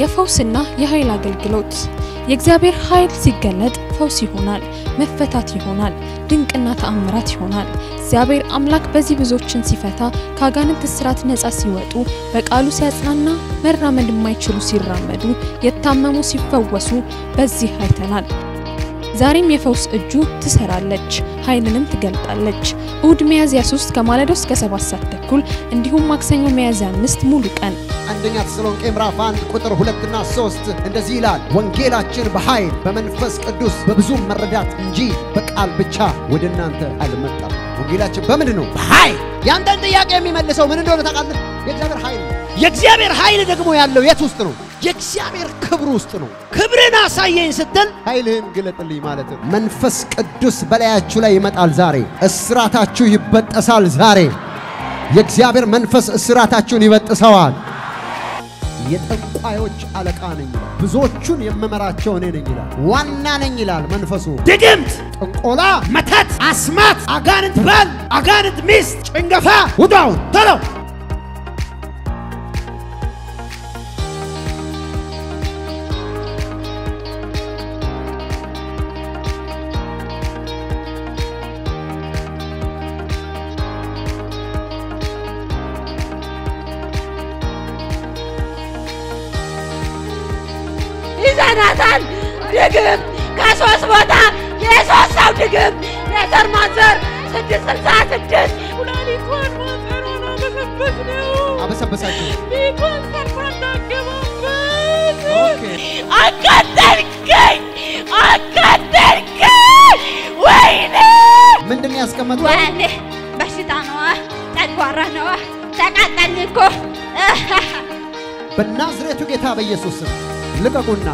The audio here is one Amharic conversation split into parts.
የፈውስና የኃይል አገልግሎት የእግዚአብሔር ኃይል ሲገለጥ ፈውስ ይሆናል፣ መፈታት ይሆናል፣ ድንቅና ተአምራት ይሆናል። እግዚአብሔር አምላክ በዚህ ብዙዎችን ሲፈታ፣ ከአጋንንት እስራት ነፃ ሲወጡ፣ በቃሉ ሲያጽናና፣ መራመድ የማይችሉ ሲራመዱ፣ የታመሙ ሲፈወሱ በዚህ አይተናል። ዛሬም የፈውስ እጁ ትሰራለች፣ ኃይልንም ትገልጣለች። እሁድ ሚያዝያ 3 ከማለዳው እስከ 7 ሰዓት ተኩል እንዲሁም ማክሰኞ ሚያዝያ 5 ሙሉ ቀን አንደኛ ተሰሎንቄ ምዕራፍ 1 ቁጥር 2 እና 3 እንደዚህ ይላል፣ ወንጌላችን በኃይል በመንፈስ ቅዱስ በብዙ መረዳት እንጂ በቃል ብቻ ወደ እናንተ አልመጣም። ወንጌላችን በምንድን ነው? በኃይል። ያንተን ጥያቄ የሚመልሰው ምን እንደሆነ ታውቃለህ? የእግዚአብሔር ኃይል የእግዚአብሔር ኃይል ደግሞ ያለው የት ውስጥ ነው? የእግዚአብሔር ክብር ውስጥ ነው። ክብርን አሳየኝ ስትል ኃይልህን ግለጥልኝ ማለት ነው። መንፈስ ቅዱስ በላያችሁ ላይ ይመጣል ዛሬ። እስራታችሁ ይበጠሳል ዛሬ። የእግዚአብሔር መንፈስ እስራታችሁን ይበጥሰዋል። የጠንቋዮች አለቃ ነኝ ይላል። ብዙዎቹን የምመራቸው እኔ ነኝ ይላል። ዋና ነኝ ይላል መንፈሱ። ድግምት፣ ጥንቆላ፣ መተት፣ አስማት፣ አጋንንት ባል፣ አጋንንት ሚስት፣ ጭንገፋ ውጣውን ቶሎ ይዘናታል። ድግም ከሶስት ቦታ የሶስት ሰው ድግም የዘር ማንዘር ስድስት ስልሳ ስድስት ሁላሊቷን ማንዘሯን አበሰበስ ነው አበሰበሳችሁ። ቤቷን ሰርታ እንዳገባበት አቃጠልከኝ፣ አቃጠልከኝ። ወይኔ ምንድን ነው ያስቀመጥከው? ወይኔ በሽታ ነዋ፣ ጨጓራ ነዋ። ተቃጠልን እኮ በናዝሬቱ ጌታ በኢየሱስ ስም ልቀቁና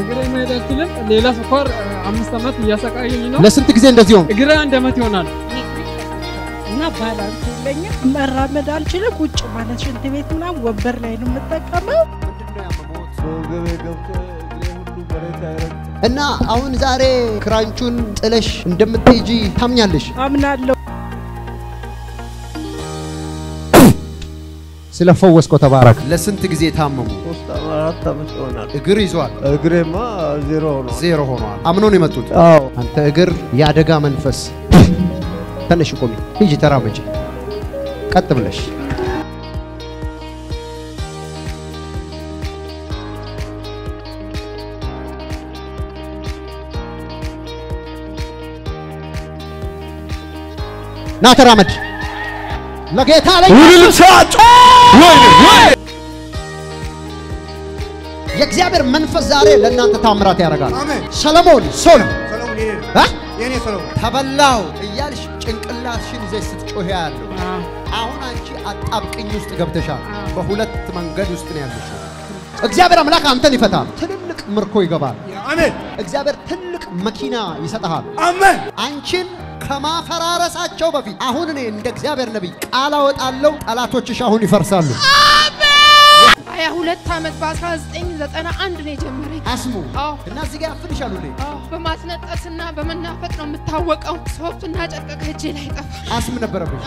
እግሬ መሄድ አልችልም። ሌላ ስኳር አምስት ዓመት እያሰቃየኝ ነው። ለስንት ጊዜ እንደዚህ ሆንክ? እግሬ አንድ ዓመት ይሆናል። balance የለኝም። መራመድ አልችልም። ቁጭ ማለት ሽንት ቤት ምናምን ወንበር ላይ ነው የምጠቀመው። እና አሁን ዛሬ ክራንቹን ጥለሽ እንደምትሄጂ ታምኛለሽ? አምናለሁ። ስለፈወስከው ተባረክ። ለስንት ጊዜ ታመሙ? ሶስት አራት ዓመት ይሆናል። እግር ይዟል፣ እግሬማ ዜሮ ሆኗል። ዜሮ ሆኗል። አምኖ ነው የመጡት። አዎ አንተ እግር የአደጋ መንፈስ ተነሽ፣ ቁሚ፣ ሂጂ፣ ተራመጂ፣ ቀጥ ብለሽ። ና ተራመድ። ለጌታ የእግዚአብሔር መንፈስ ዛሬ ለእናንተ ታምራት ያደርጋል። ሰለሞን እ? ተበላው እያልሽ ጭንቅላትሽን ይዘሽ ስትጮህ ያለው አሁን አንቺ አጣብቅኝ ውስጥ ገብተሻል። በሁለት መንገድ ውስጥ ነው ያለሽ። እግዚአብሔር አምላክ አንተን ይፈታል። ትልልቅ ምርኮ ይገባል። አሜን። እግዚአብሔር ትልቅ መኪና ይሰጥሃል። አሜን። አንቺን ከማፈራረሳቸው በፊት አሁን እኔ እንደ እግዚአብሔር ነቢይ ቃል አወጣለሁ። ጠላቶችሽ አሁን ይፈርሳሉ። አሜን። በ22 ዓመት በ1991 ነው የጀመረኝ አስሙ እና እዚህ ጋር ፍንሽ በማስነጠስና በመናፈጥ ነው የምታወቀው። ሶፍትና ጨርቅ ከእጄ ላይ ጠፋ። አስም ነበረብሽ?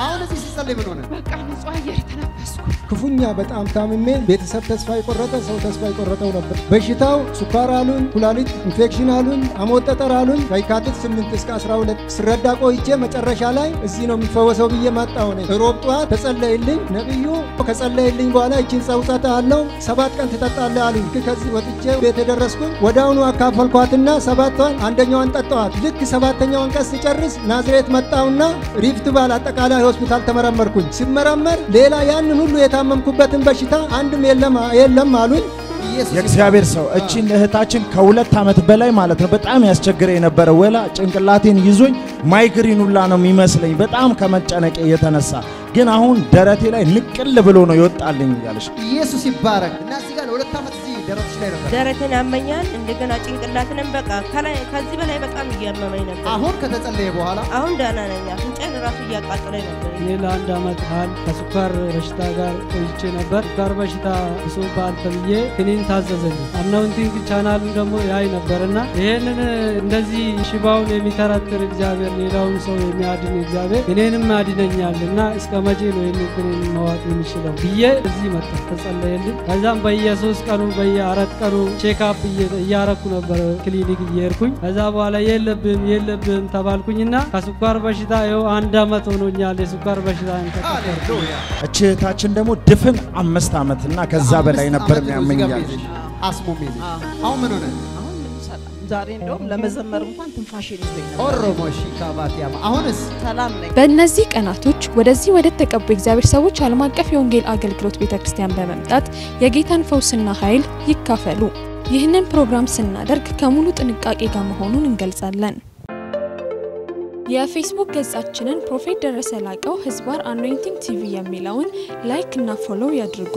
አሁን እዚህ ሲጸለይ ምን ሆነ? በቃ ንጹህ አየር ተነፈስኩ። ክፉኛ በጣም ታምሜ ቤተሰብ ተስፋ የቆረጠ ሰው ተስፋ የቆረጠው ነበር። በሽታው ስኳር አሉን፣ ኩላሊት ኢንፌክሽን አሉኝ፣ አሞት ጠጠር አሉኝ። ከየካቲት 8 እስከ 12 ስረዳ ቆይቼ መጨረሻ ላይ እዚህ ነው የሚፈወሰው ብዬ መጣሁኝ። ሮብ ጠዋት ተጸለይልኝ ነቢዩ። ከጸለይልኝ በኋላ ይችን ጸውጻ እሰጥሃለሁ ሰባት ቀን ትጠጣለህ አሉኝ። ልክ ከዚህ ወጥቼ ቤት የደረስኩኝ ወዲያውኑ አካፈልኳትና ሰባቷን አንደኛዋን ጠጣኋት። ልክ ሰባተኛዋን ቀን ስጨርስ ናዝሬት መጣሁና Rift Valley አጠቃላይ ሆስፒታል ተመረመርኩኝ። ሲመረመር ሌላ ያንን ሁሉ የታመምኩበትን በሽታ አንድም የለም አሉኝ። የእግዚአብሔር ሰው እቺን እህታችን ከሁለት ዓመት በላይ ማለት ነው በጣም ያስቸግራት የነበረ ወላ ጭንቅላቴን ይዞኝ ማይግሪን ሁላ ነው የሚመስለኝ በጣም ከመጨነቄ የተነሳ ግን አሁን ደረቴ ላይ ንቅል ብሎ ነው ይወጣልኝ እያለሽ ኢየሱስ ይባረክ እና እዚህ ጋር ለሁለት ዓመት እዚህ ደረትሽ ላይ ነበር። ደረቴን ያመኛል፣ እንደገና ጭንቅላትንም በቃ ከላይ ከዚህ በላይ በጣም እያመመኝ ነበር። አሁን ከተጸለየ በኋላ አሁን ደህና ነኝ። አፍንጫዬን ራሱ እያቃጠለኝ ነበር። እኔ ለአንድ አመት ያህል ከስኳር በሽታ ጋር ቆይቼ ነበር። ስኳር በሽታ ብሶብሃል ተብዬ ክኒን ታዘዘልኝ። Anointing ቻናሉን ደግሞ ያይ ነበርና ይሄንን እንደዚህ ሽባውን የሚተረትር እግዚአብሔር ሌላውን ሰው የሚያድን እግዚአብሔር እኔንም ያድነኛል እና እስከ መቼ ነው ይህን ክኒን መዋጥ የሚችለው ብዬ እዚህ መጣ ተጸለየልኝ። ከዛም በየሶስት ቀኑ በየአራት ቀኑ checkup እያረኩ ነበር ክሊኒክ እየሄድኩኝ። ከዛ በኋላ የለብህም የለብህም ተባልኩኝና ከስኳር በሽታ ይኸው አንድ አመት ሆኖኛል። የስኳር በሽታ እህታችን ደግሞ ድፍን አምስት ዓመትና ከዛ በላይ ነበር ዓመት ነው እዚህ ጋር የሚያመኛል። የሚይዝሽ። አስሙ የሚይዝሽ አሁን ምን ሆነ? ዛሬ እንደውም ለመዘመር እንኳን ትንፋሽን ይዞኝ ነበር። ኦሮሞሺ ካባቲያማ አሁንስ ሰላም ነኝ። በእነዚህ ቀናቶች ወደዚህ ወደ ተቀቡ የእግዚአብሔር ሰዎች ዓለም አቀፍ የወንጌል አገልግሎት ቤተ ክርስቲያን በመምጣት የጌታን ፈውስና ኃይል ይካፈሉ። ይህንን ፕሮግራም ስናደርግ ከሙሉ ጥንቃቄ ጋር መሆኑን እንገልጻለን። የፌስቡክ ገጻችንን Prophet ደረሰ ላቀው ህዝባር Anointing TV የሚለውን like እና follow ያድርጉ።